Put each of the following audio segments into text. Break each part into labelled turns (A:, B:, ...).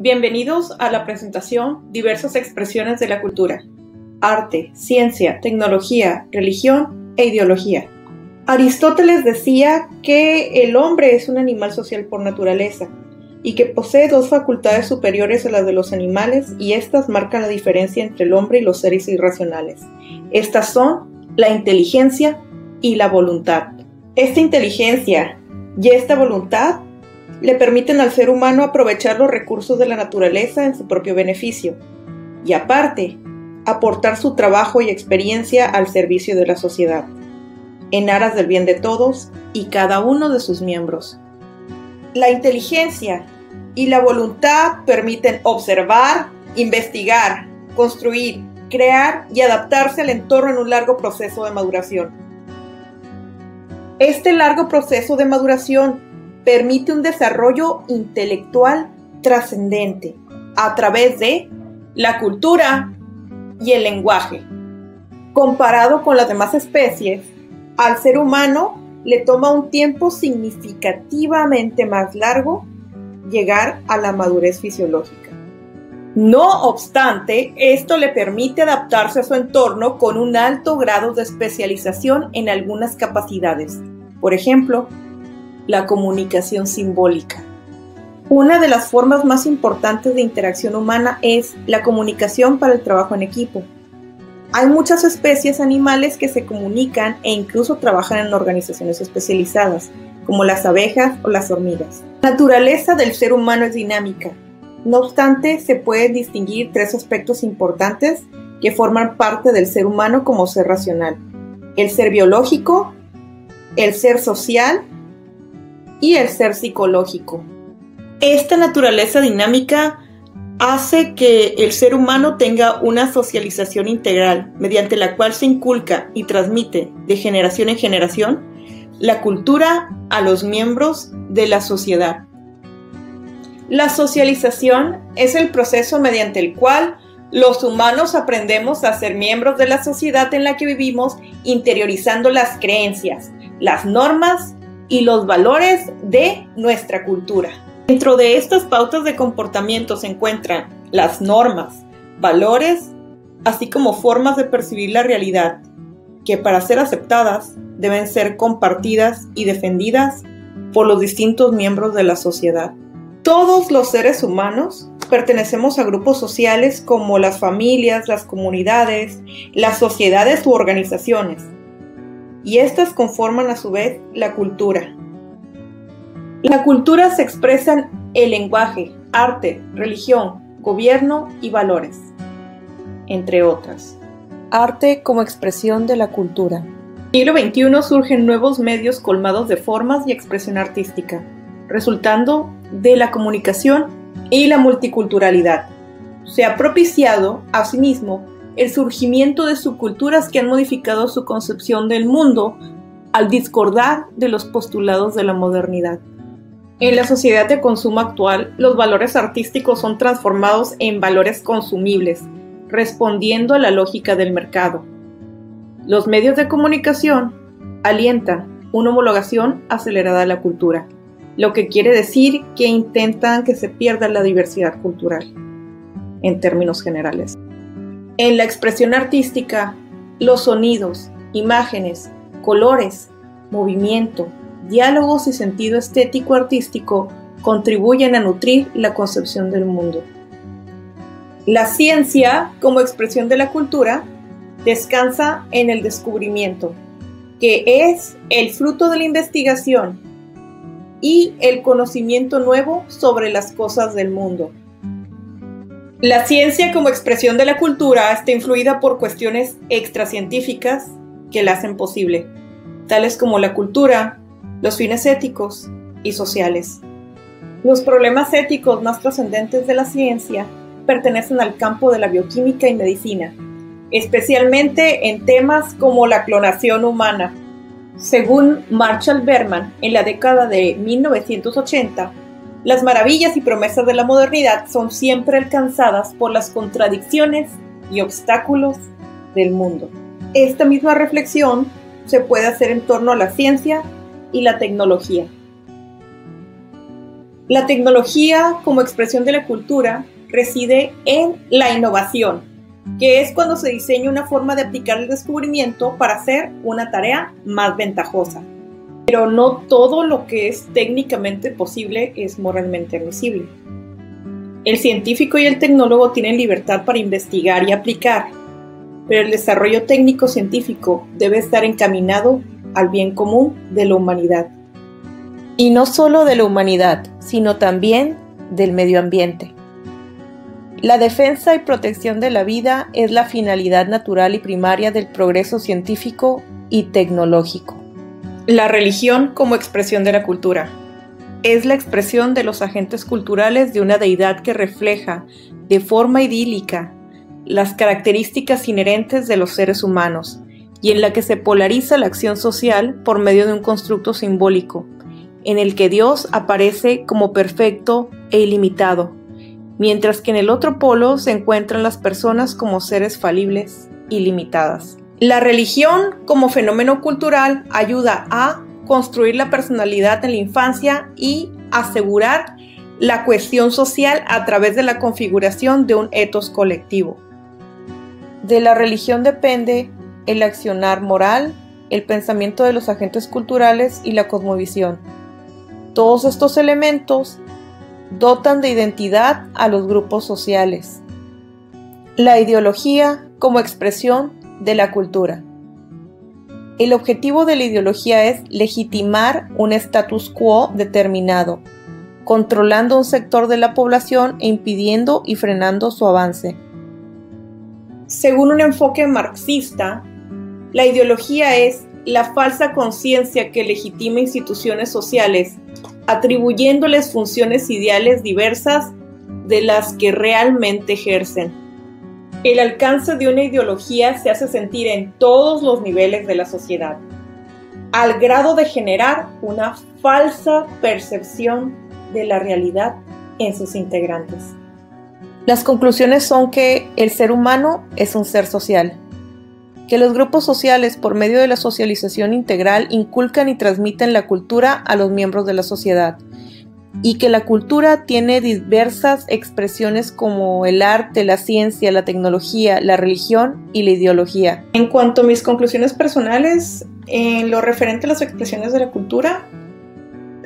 A: Bienvenidos a la presentación Diversas expresiones de la cultura. Arte, ciencia, tecnología, religión e ideología. Aristóteles decía que el hombre es un animal social por naturaleza y que posee dos facultades superiores a las de los animales y estas marcan la diferencia entre el hombre y los seres irracionales. Estas son la inteligencia y la voluntad. Esta inteligencia y esta voluntad le permiten al ser humano aprovechar los recursos de la naturaleza en su propio beneficio y aparte aportar su trabajo y experiencia al servicio de la sociedad, en aras del bien de todos y cada uno de sus miembros. La inteligencia y la voluntad permiten observar, investigar, construir, crear y adaptarse al entorno en un largo proceso de maduración. Este largo proceso de maduración permite un desarrollo intelectual trascendente a través de la cultura y el lenguaje. Comparado con las demás especies, al ser humano le toma un tiempo significativamente más largo llegar a la madurez fisiológica. No obstante, esto le permite adaptarse a su entorno con un alto grado de especialización en algunas capacidades. Por ejemplo, la comunicación simbólica. Una de las formas más importantes de interacción humana es la comunicación para el trabajo en equipo. Hay muchas especies animales que se comunican e incluso trabajan en organizaciones especializadas, como las abejas o las hormigas. La naturaleza del ser humano es dinámica. No obstante, se pueden distinguir tres aspectos importantes que forman parte del ser humano como ser racional. El ser biológico, el ser social y el ser psicológico. Esta naturaleza dinámica hace que el ser humano tenga una socialización integral mediante la cual se inculca y transmite de generación en generación la cultura a los miembros de la sociedad. La socialización es el proceso mediante el cual los humanos aprendemos a ser miembros de la sociedad en la que vivimos interiorizando las creencias, las normas y los valores de nuestra cultura. Dentro de estas pautas de comportamiento se encuentran las normas, valores, así como formas de percibir la realidad, que para ser aceptadas deben ser compartidas y defendidas por los distintos miembros de la sociedad. Todos los seres humanos pertenecemos a grupos sociales como las familias, las comunidades, las sociedades u organizaciones y estas conforman a su vez la cultura. La cultura se expresa en el lenguaje, arte, religión, gobierno y valores, entre otras. Arte como expresión de la cultura. En el siglo XXI surgen nuevos medios colmados de formas y expresión artística, resultando de la comunicación y la multiculturalidad. Se ha propiciado, asimismo, el surgimiento de subculturas que han modificado su concepción del mundo al discordar de los postulados de la modernidad. En la sociedad de consumo actual, los valores artísticos son transformados en valores consumibles, respondiendo a la lógica del mercado. Los medios de comunicación alientan una homologación acelerada de la cultura, lo que quiere decir que intentan que se pierda la diversidad cultural, en términos generales. En la expresión artística, los sonidos, imágenes, colores, movimiento, diálogos y sentido estético artístico contribuyen a nutrir la concepción del mundo. La ciencia, como expresión de la cultura, descansa en el descubrimiento, que es el fruto de la investigación y el conocimiento nuevo sobre las cosas del mundo. La ciencia como expresión de la cultura está influida por cuestiones extracientíficas que la hacen posible, tales como la cultura, los fines éticos y sociales. Los problemas éticos más trascendentes de la ciencia pertenecen al campo de la bioquímica y medicina, especialmente en temas como la clonación humana. Según Marshall Berman, en la década de 1980, las maravillas y promesas de la modernidad son siempre alcanzadas por las contradicciones y obstáculos del mundo. Esta misma reflexión se puede hacer en torno a la ciencia y la tecnología. La tecnología como expresión de la cultura reside en la innovación, que es cuando se diseña una forma de aplicar el descubrimiento para hacer una tarea más ventajosa. Pero no todo lo que es técnicamente posible es moralmente admisible. El científico y el tecnólogo tienen libertad para investigar y aplicar, pero el desarrollo técnico científico debe estar encaminado al bien común de la humanidad.
B: Y no solo de la humanidad, sino también del medio ambiente. La defensa y protección de la vida es la finalidad natural y primaria del progreso científico y tecnológico.
A: La religión como expresión de la cultura. Es la expresión de los agentes culturales de una deidad que refleja, de forma idílica, las características inherentes de los seres humanos y en la que se polariza la acción social por medio de un constructo simbólico, en el que Dios aparece como perfecto e ilimitado, mientras que en el otro polo se encuentran las personas como seres falibles y limitadas. La religión como fenómeno cultural ayuda a construir la personalidad en la infancia y asegurar la cohesión social a través de la configuración de un etos colectivo.
B: De la religión depende el accionar moral, el pensamiento de los agentes culturales y la cosmovisión. Todos estos elementos dotan de identidad a los grupos sociales. La ideología como expresión de la cultura. El objetivo de la ideología es legitimar un status quo determinado, controlando un sector de la población e impidiendo y frenando su avance.
A: Según un enfoque marxista, la ideología es la falsa conciencia que legitima instituciones sociales, atribuyéndoles funciones ideales diversas de las que realmente ejercen. El alcance de una ideología se hace sentir en todos los niveles de la sociedad, al grado de generar una falsa percepción de la realidad en sus integrantes.
B: Las conclusiones son que el ser humano es un ser social, que los grupos sociales por medio de la socialización integral inculcan y transmiten la cultura a los miembros de la sociedad, y que la cultura tiene diversas expresiones como el arte, la ciencia, la tecnología, la religión y la ideología.
A: En cuanto a mis conclusiones personales, en lo referente a las expresiones de la cultura,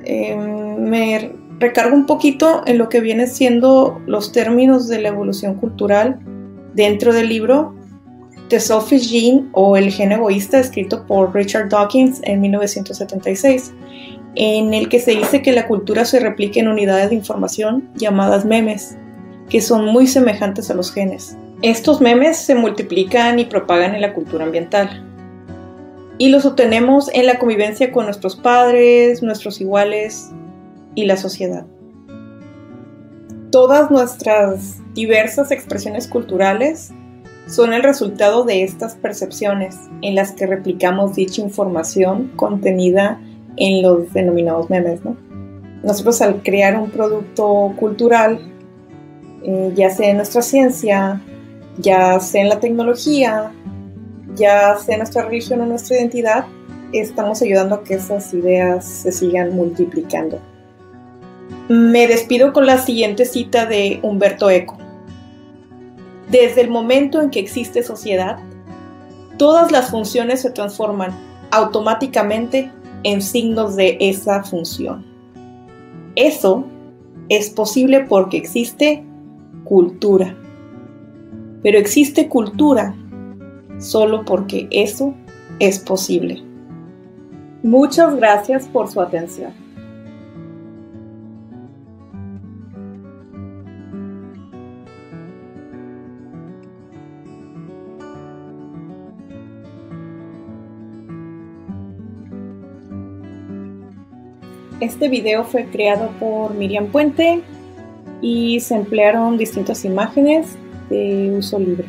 A: eh, me recargo un poquito en lo que viene siendo los términos de la evolución cultural dentro del libro The Selfish Gene o El gen egoísta, escrito por Richard Dawkins en 1976, en el que se dice que la cultura se replica en unidades de información llamadas memes, que son muy semejantes a los genes. Estos memes se multiplican y propagan en la cultura ambiental. Y los obtenemos en la convivencia con nuestros padres, nuestros iguales, y la sociedad. Todas nuestras diversas expresiones culturales son el resultado de estas percepciones en las que replicamos dicha información contenida en los denominados memes. Nosotros al crear un producto cultural, eh, ya sea en nuestra ciencia, ya sea en la tecnología, ya sea en nuestra religión o nuestra identidad, estamos ayudando a que esas ideas se sigan multiplicando. Me despido con la siguiente cita de Humberto Eco. Desde el momento en que existe sociedad, todas las funciones se transforman automáticamente en signos de esa función. Eso es posible porque existe cultura. Pero existe cultura solo porque eso es posible. Muchas gracias por su atención. Este video fue creado por Miriam Puente y se emplearon distintas imágenes de uso libre.